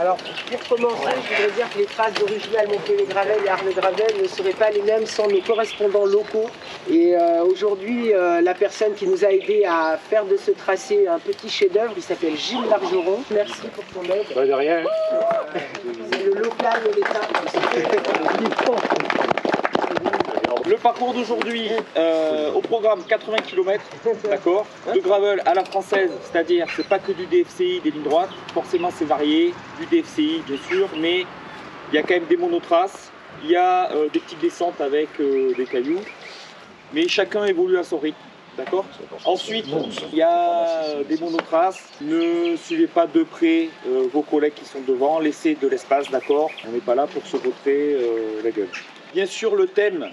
Alors, pour commencer, je voudrais dire que les traces d'original Montpellier-Gravel et Arles-Gravel ne seraient pas les mêmes sans nos correspondants locaux. Et euh, aujourd'hui, euh, la personne qui nous a aidé à faire de ce tracé un petit chef-d'œuvre, il s'appelle Gilles Largeron. Merci pour ton aide. Pas de rien. C'est le local de l'État. Le parcours d'aujourd'hui, euh, au programme 80 km, d'accord. De gravel à la française, c'est-à-dire c'est pas que du DFCI, des lignes droites, forcément c'est varié, du DFCI bien sûr, mais il y a quand même des monotraces, il y a euh, des petites descentes avec euh, des cailloux, mais chacun évolue à son rythme. D'accord Ensuite, il y a des monotraces. Ne suivez pas de près euh, vos collègues qui sont devant. Laissez de l'espace, d'accord On n'est pas là pour se vautrer euh, la gueule. Bien sûr, le thème,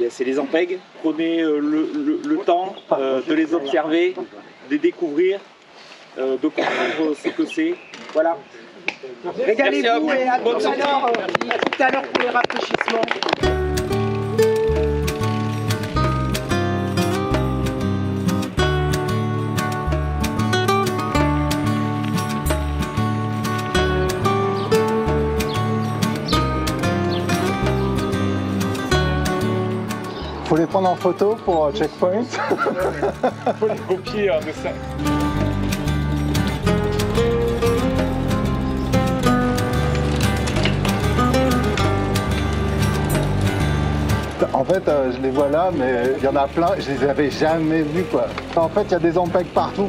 eh c'est les ampègues. Prenez euh, le, le- le temps euh, de les observer, de les découvrir, euh, de comprendre ce que c'est. Voilà. Régalez-vous vous. et euh, à tout à l'heure pour les rafraîchissements. Prendre en photo pour euh, checkpoint. Faut les copier en dessin. En fait, euh, je les vois là, mais il y en a plein, je les avais jamais vus quoi. En fait, il y a des ampèques partout.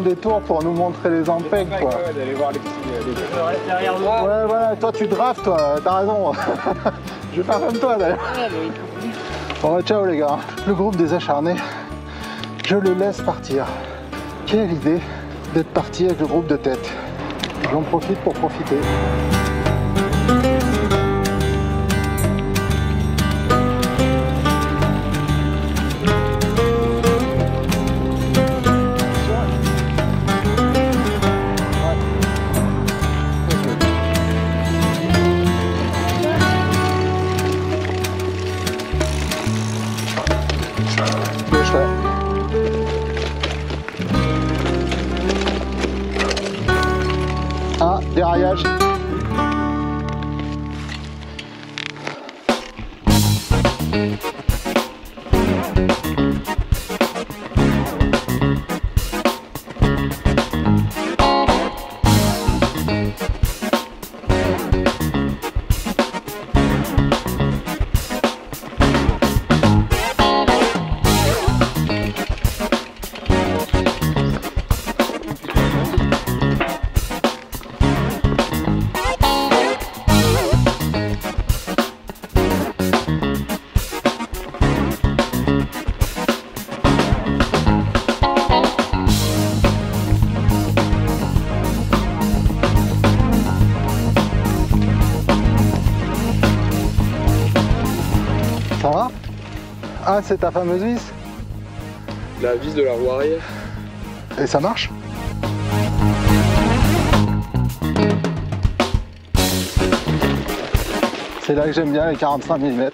Des tours pour nous montrer les ampèques quoi. D'aller voir les petits. Derrière moi. Ouais, voilà, toi tu drafts, toi, t'as raison. Je vais faire comme toi d'ailleurs. Bon, bah, ciao les gars. Le groupe des acharnés, je le laisse partir. Quelle idée d'être parti avec le groupe de tête. J'en profite pour profiter. Ah, c'est ta fameuse vis La vis de la roue arrière. Et ça marche? C'est là que j'aime bien les 45 mm.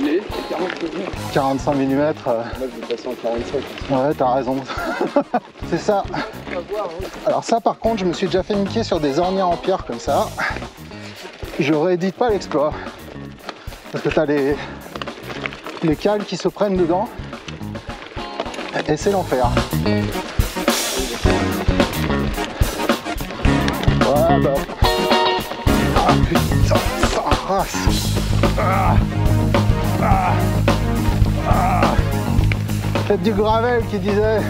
Les 40 45 mm, Moi, je vais passer en 45. ouais, t'as raison. c'est ça. Alors ça, par contre, je me suis déjà fait niquer sur des ornières en pierre comme ça. Je réédite pas l'exploit. Parce que t'as les, les cales qui se prennent dedans. Et c'est l'enfer. Ouais, bah. Ah. Ah. Ah. Du gravel qui disait.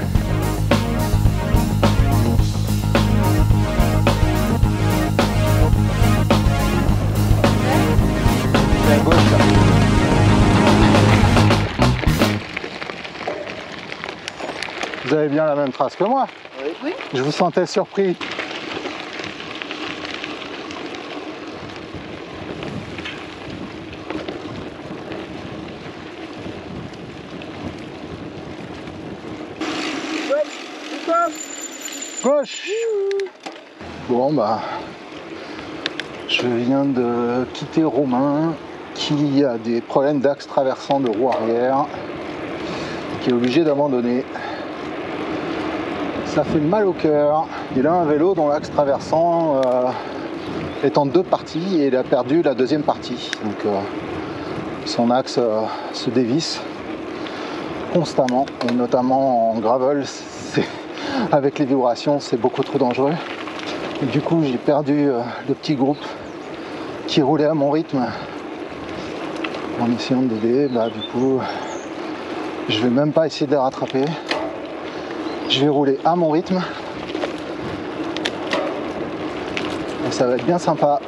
Vous avez bien la même trace que moi Oui. Je vous sentais surpris. Gauche Bon bah je viens de quitter Romain qui a des problèmes d'axe traversant de roue arrière qui est obligé d'abandonner. Ça fait mal au cœur. Il a un vélo dont l'axe traversant euh, est en deux parties et il a perdu la deuxième partie. Donc euh, son axe euh, se dévisse constamment, et notamment en gravel, avec les vibrations, c'est beaucoup trop dangereux. Et du coup, j'ai perdu le petit groupe qui roulait à mon rythme en essayant d'aider. Bah, du coup, je vais même pas essayer de les rattraper. Je vais rouler à mon rythme. Ça va être bien sympa.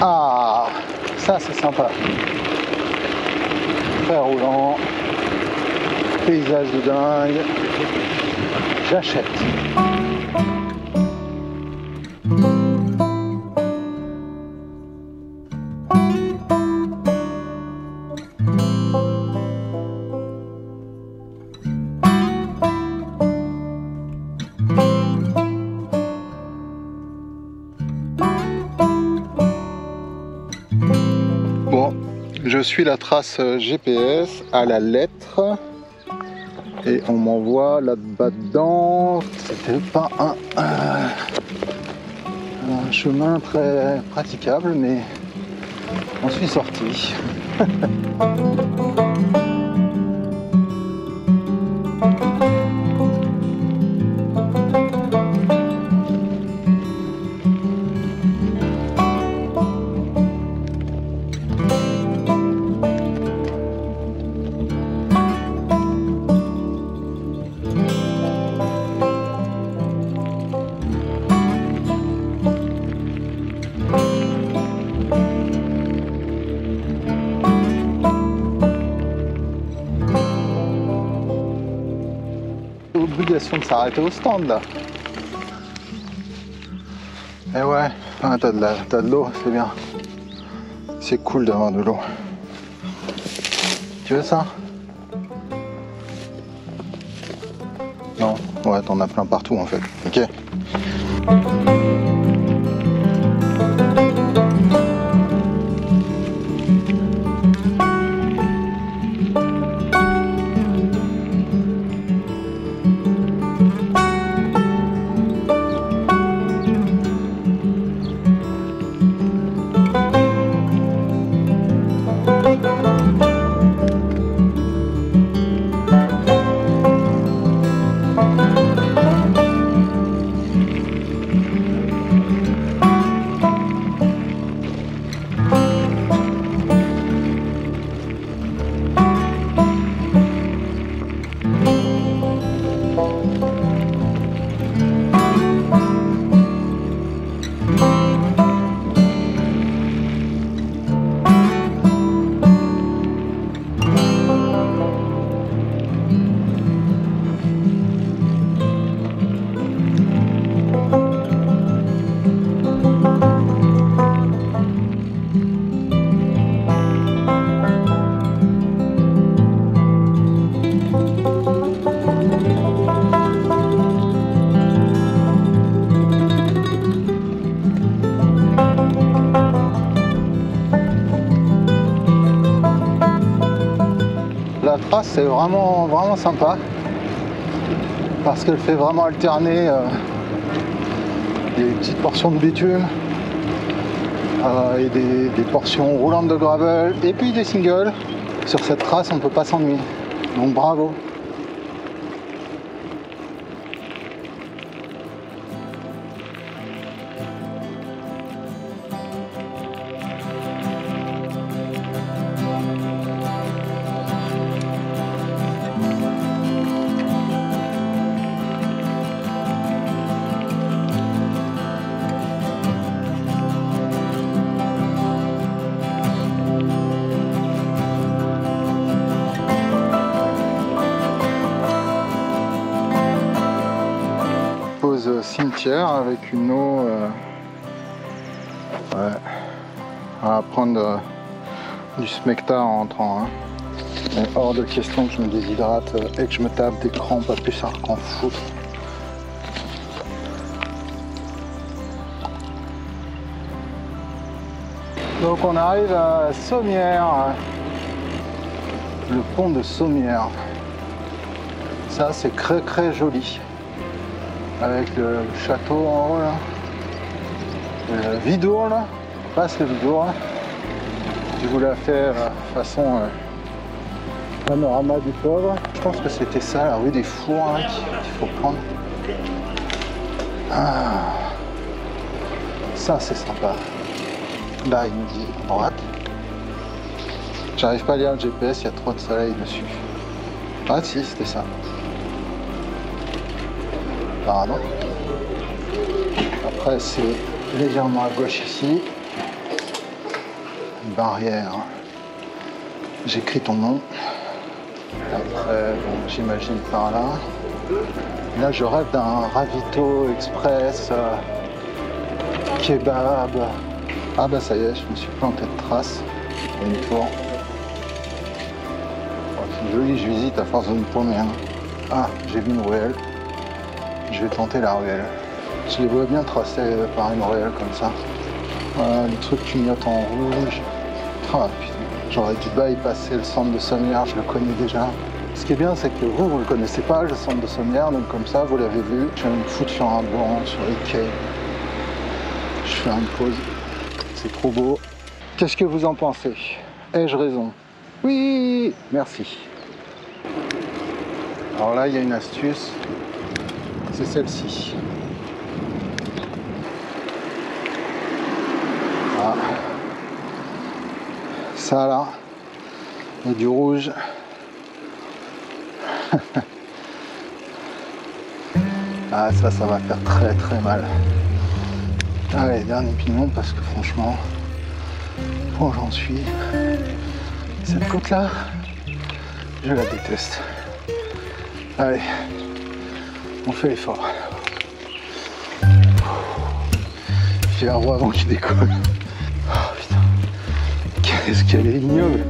Ah, ça c'est sympa. Très roulant. Paysage de dingue. J'achète. Suis la trace GPS à la lettre et on m'envoie là-bas dedans. C'était pas un, un, chemin très praticable, mais on suis sorti. de s'arrêter au stand là. Eh ouais, ah, t'as de l'eau, c'est bien. C'est cool d'avoir de l'eau. Tu veux ça? Non Ouais, t'en as plein partout en fait. Ok. C'est vraiment vraiment sympa. Parce qu'elle fait vraiment alterner euh, des petites portions de bitume euh, et des, des, portions roulantes de gravel et puis des singles. Sur cette trace on peut pas s'ennuyer. Donc bravo avec une eau euh, ouais, à prendre euh, du smecta en entrant. Hein. Mais hors de question que je me déshydrate euh, et que je me tape des crampes à plus ça qu'en foutre. Donc on arrive à Sommières, le pont de Sommières. Ça c'est très très joli. Avec le château en haut là. Le Vidour là. On passe le Vidour là. Je voulais faire euh, façon euh, panorama du pauvre. Je pense que c'était ça, la rue des Fours hein, qu'il faut prendre. Ah. Ça c'est sympa. Là il me dit droite. J'arrive pas à lire le GPS, il y a trop de soleil dessus. Ah si, c'était ça. Pardon. Après c'est légèrement à gauche ici. Une barrière. J'écris ton nom. Après, j'imagine par là. Là, je rêve d'un ravito express, euh, kebab. Ah bah ça y est, je me suis planté de traces. Une tour. Oh, c'est joli, je visite à force de me paumer. hein. Ah, j'ai vu une ruelle. Je vais tenter la ruelle. Je les vois bien tracés par une ruelle comme ça. Voilà, les trucs en rouge. Ah j'aurais dû bypasser le centre de Sommières, je le connais déjà. Ce qui est bien, c'est que vous, vous le connaissez pas, le centre de Sommières, donc comme ça, vous l'avez vu. Je vais me foutre sur un banc, sur les quais. Je fais une pause. C'est trop beau. Qu'est-ce que vous en pensez? Ai-je raison? Oui Merci. Alors là, il y a une astuce. C'est celle-ci. Ah. Ça là, a du rouge. ah ça, ça va faire très très mal. Allez, dernier pignon parce que franchement, où j'en suis, cette côte là, je la déteste. Allez, on fait l'effort. J'ai la roue avant qu'il décolle. Oh putain, qu'est-ce qu'elle est ignoble.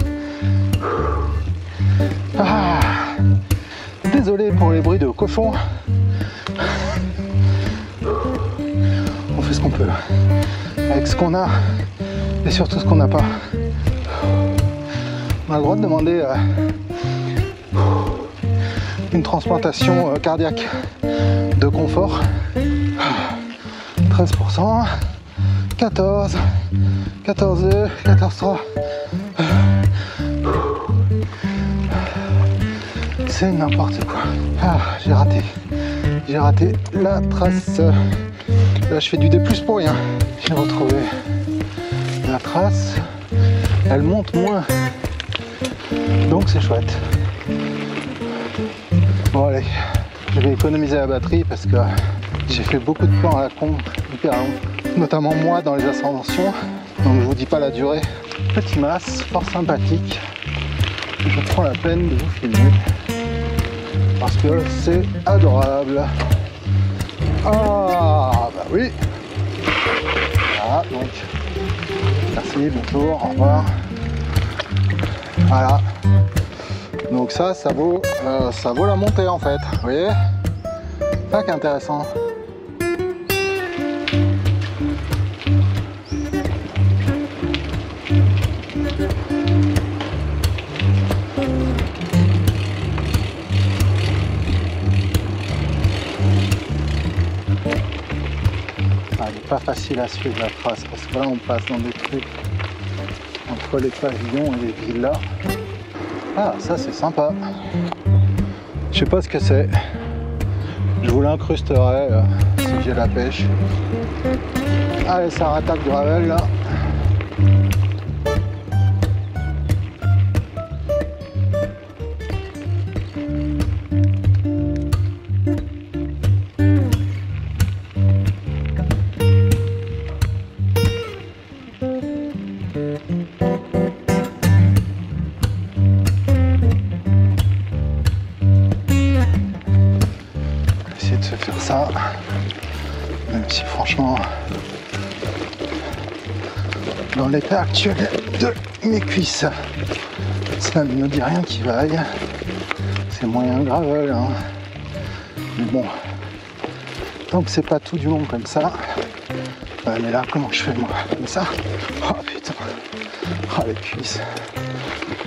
Ah, désolé pour les bruits de cochon. On fait ce qu'on peut avec ce qu'on a et surtout ce qu'on n'a pas. On a le droit de demander euh, une transplantation euh, cardiaque de confort. 13%, 14, 14, 14, 3. C'est n'importe quoi. Ah, j'ai raté. J'ai raté la trace. Là, je fais du D pour rien. J'ai retrouvé la trace. Elle monte moins. Donc, c'est chouette. Bon, allez. Je vais économiser la batterie parce que j'ai fait beaucoup de plans à la con, hyper long. Notamment moi dans les ascensions. Donc, je vous dis pas la durée. Petit masse, fort sympathique. Je prends la peine de vous filmer parce que c'est adorable. Ah bah oui. Voilà donc. Merci, bonjour, au revoir. Voilà. Donc ça, ça vaut, euh, ça vaut la montée en fait. Vous voyez? Pas qu'intéressant. Ah, pas facile à suivre la trace parce que là on passe dans des trucs entre les pavillons et les villas. Ah ça c'est sympa. Je sais pas ce que c'est. Je vous l'incrusterai euh, si j'ai la pêche. Allez ça rattaque gravel là. De se faire ça. Même si franchement, dans l'état actuel de mes cuisses, Ça ne me dit rien qui vaille. C'est moyen gravel. Hein. Mais bon, tant que c'est pas tout du long comme ça. Ouais, mais là, comment je fais moi Comme ça Oh putain. Oh les cuisses.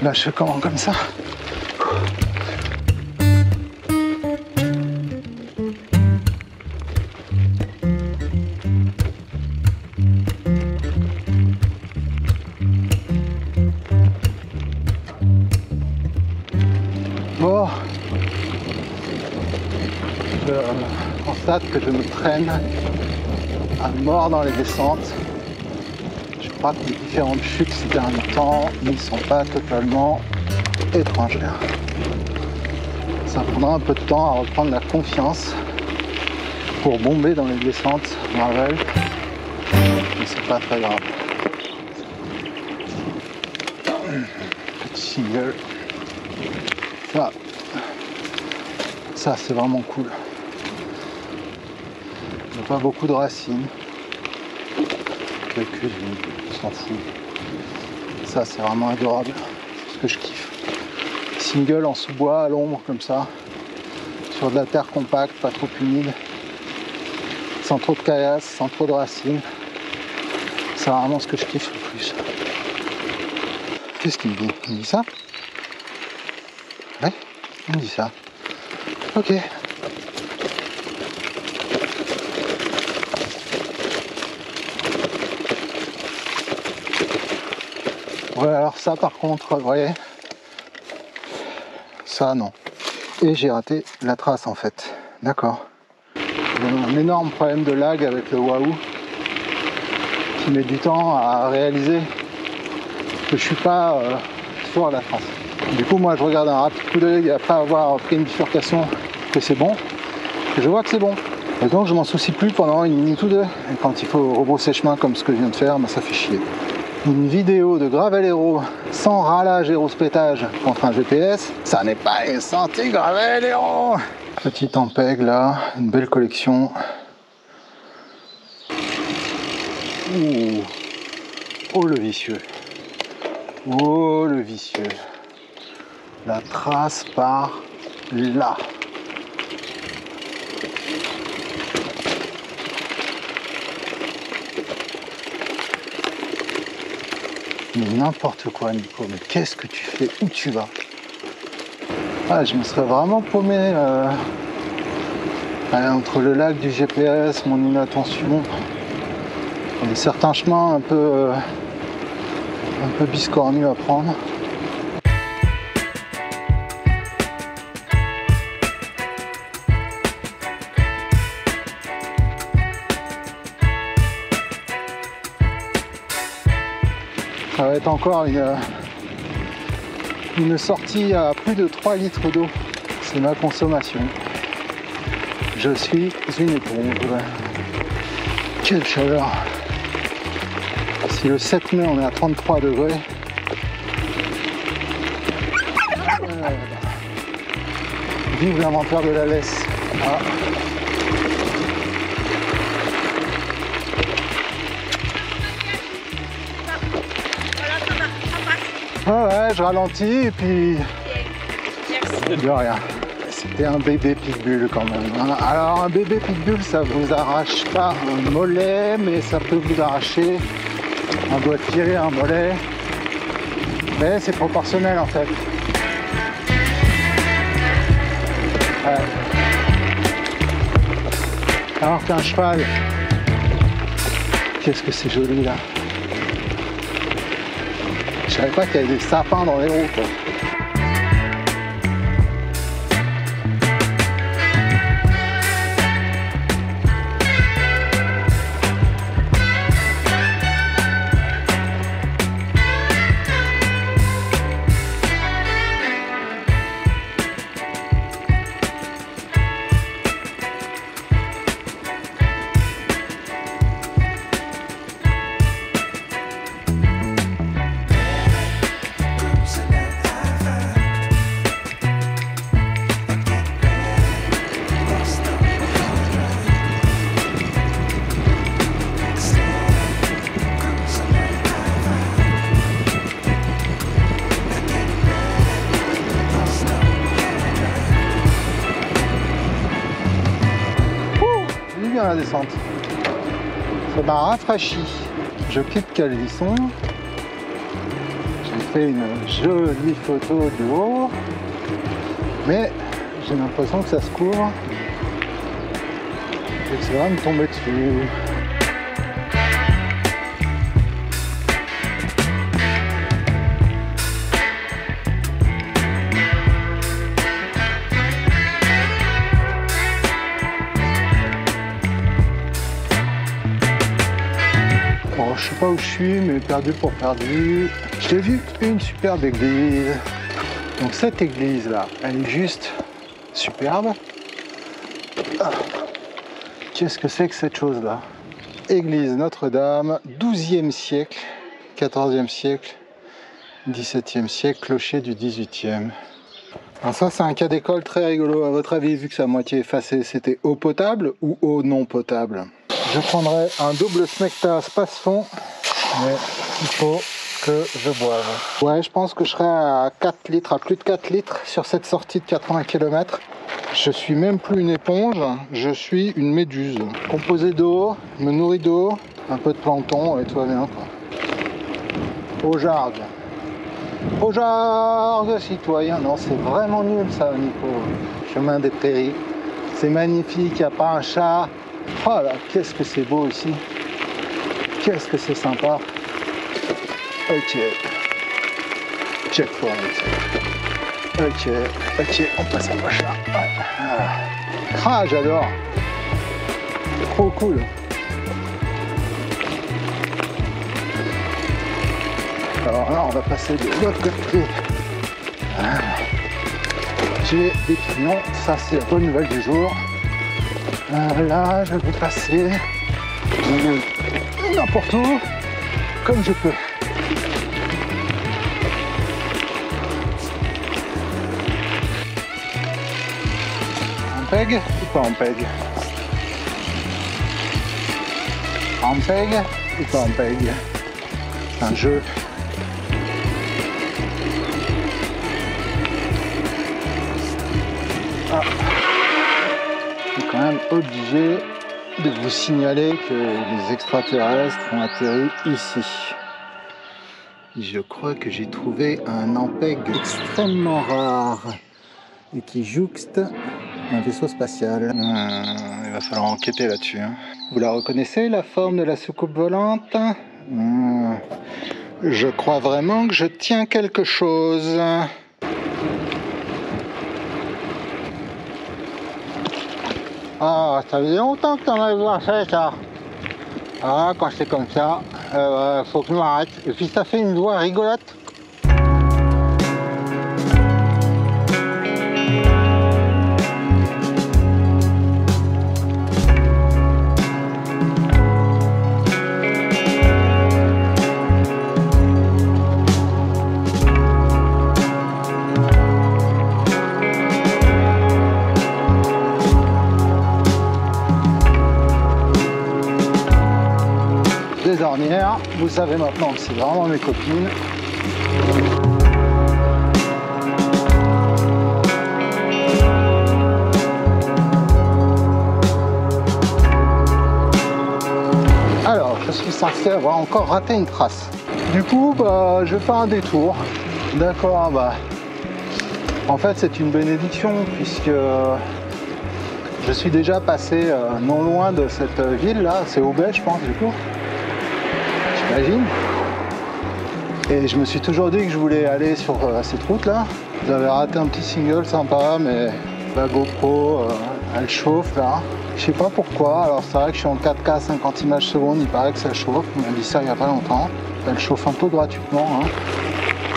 Là, je fais comment comme ça que je me traîne à mort dans les descentes. Je crois que les différentes chutes ces derniers temps ne sont pas totalement étrangères. Ça prendra un peu de temps à reprendre la confiance pour bomber dans les descentes gravel, mais c'est pas très grave. Petit single. Ça, ça c'est vraiment cool. Pas beaucoup de racines. Quelques-unes, on s'en fout. Ça c'est vraiment adorable. C'est ce que je kiffe. Single en sous-bois, à l'ombre comme ça. Sur de la terre compacte, pas trop humide. Sans trop de caillasse, sans trop de racines. C'est vraiment ce que je kiffe le plus. Qu'est-ce qu'il me dit? Il me dit ça? Ouais, il me dit ça. Ok. Alors ça par contre, vous voyez, ça non. Et j'ai raté la trace en fait. D'accord. Un énorme problème de lag avec le Wahoo qui met du temps à réaliser que je suis pas euh, sur la trace. Du coup, moi, je regarde un rapide coup d'œil après avoir pris une bifurcation que c'est bon. Et je vois que c'est bon. Et donc, je m'en soucie plus pendant une minute ou deux. Et quand il faut rebrousser chemin comme ce que je viens de faire, bah, ça fait chier. Une vidéo de Gravel Hero sans ralage et rouspétage contre un GPS, ça n'est pas une santé Gravel Hero Petit Ampeg là, une belle collection. Ouh. Oh le vicieux. Oh le vicieux. La trace part là. Mais n'importe quoi Nico, mais qu'est-ce que tu fais? Où tu vas? Ah je me serais vraiment paumé euh, entre le lac du GPS, mon inattention, certains chemins un peu euh, un peu biscornus à prendre. Ça va être encore une, sortie à plus de 3 litres d'eau. C'est ma consommation. Je suis une éponge. Quelle chaleur Si le 7 mai on est à 33 degrés. euh, Vive l'inventaire de la laisse. Ah. Ouais, je ralentis et puis. De rien. C'était un bébé pitbull quand même. hein. Alors un bébé pitbull ça vous arrache pas un mollet mais ça peut vous arracher un doigt pied, un mollet. Mais c'est proportionnel en fait. Ouais. Alors qu'un cheval, qu'est-ce que c'est joli là. Savais pas qu'il y avait des sapins dans les roues m'a rafraîchi. Je quitte Calvisson. J'ai fait une jolie photo du haut. Mais j'ai l'impression que ça se court. Et que ça va me tomber dessus. Je sais pas où je suis, mais perdu pour perdu. J'ai vu une superbe église. Donc cette église là, elle est juste superbe. Ah. Qu'est-ce que c'est que cette chose là Église Notre-Dame, 12e siècle, 14e siècle, 17e siècle, clocher du 18e. Alors ça c'est un cas d'école très rigolo. À votre avis, vu que c'est à moitié effacé, c'était eau potable ou eau non potable? Je prendrais un double smecta passe fond, mais il faut que je boive. Ouais, je pense que je serai à 4 litres, à plus de 4 litres sur cette sortie de 80 km. Je suis même plus une éponge, je suis une méduse. Composée d'eau, me nourris d'eau, un peu de plancton et tout va bien. Au jargue. Au jargue citoyen. Non, c'est vraiment nul ça, Nico. Chemin des prairies. C'est magnifique, il n'y a pas un chat. Oh là, qu'est-ce que c'est beau ici. Qu'est-ce que c'est sympa. Ok. Checkpoint. Ok, ok, on passe à prochain. Ah, j'adore. Trop cool. Alors là, on va passer de l'autre côté. Ah. J'ai des clients, ça c'est la bonne nouvelle du jour. Euh, là, je vais passer n'importe où, comme je peux. En peg ou pas en peg En peg ou pas en peg un jeu. Ah. Obligé de vous signaler que les extraterrestres ont atterri ici. Je crois que j'ai trouvé un ampeg extrêmement rare et qui jouxte un vaisseau spatial. Hmm, il va falloir enquêter là-dessus. hein. Vous la reconnaissez, la forme de la soucoupe volante? Hmm, Je crois vraiment que je tiens quelque chose. Ah, ça faisait longtemps que t'en avais voir ça, ça. Ah, quand c'est comme ça, euh, faut que je m'arrête. Et puis ça fait une voix rigolote. Vous savez maintenant que c'est vraiment mes copines. Alors, je suis censé avoir encore raté une trace. Du coup, bah, je fais un détour. D'accord, bah. En fait, c'est une bénédiction puisque je suis déjà passé euh, non loin de cette ville là, c'est Aubais, je pense, du coup. Et je me suis toujours dit que je voulais aller sur euh, cette route là. J'avais raté un petit single sympa, mais la GoPro, euh, elle chauffe là. Je sais pas pourquoi, alors c'est vrai que je suis en 4K 50 images secondes, il paraît que ça chauffe, on m'a dit ça il y a pas longtemps. Elle chauffe un peu gratuitement, hein.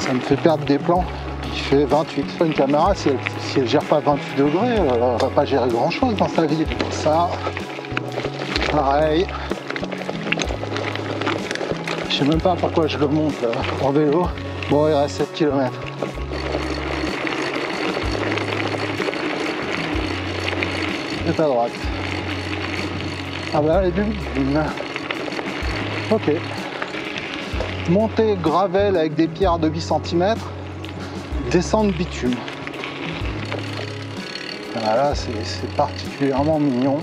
ça me fait perdre des plans. Il fait 28. Une caméra, si elle, si elle gère pas 28 degrés, euh, elle va pas gérer grand chose dans sa vie. Ça, pareil. Sais même pas pourquoi je le monte en vélo. Bon, il reste 7 km. Et à droite. Ah bah, elle est d'une. Ok. Montée gravel avec des pierres de 8 cm. Descente bitume. Là, c'est c'est particulièrement mignon.